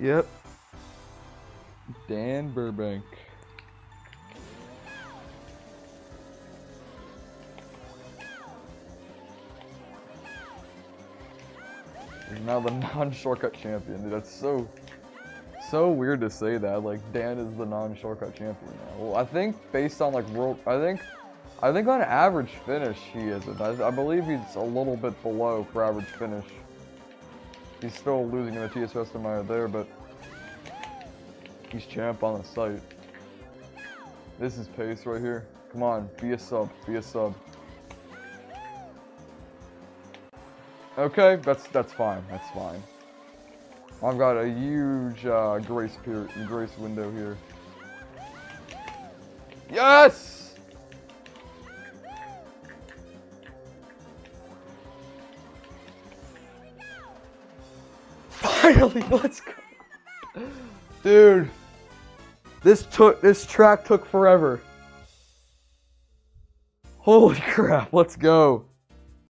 Yep. Dan Burbank. He's now the non-shortcut champion. Dude, that's so so weird to say that. Like Dan is the non-shortcut champion now. Well, I think based on like world, I think, I think on average finish he isn't. I, I believe he's a little bit below for average finish. He's still losing in the TS Vestermeyer there, but he's champ on the site. This is pace right here. Come on, be a sub, be a sub. Okay, that's that's fine. That's fine. I've got a huge uh, grace period, grace window here. Yes! Finally, let's go. Dude, this took this track took forever. Holy crap, let's go.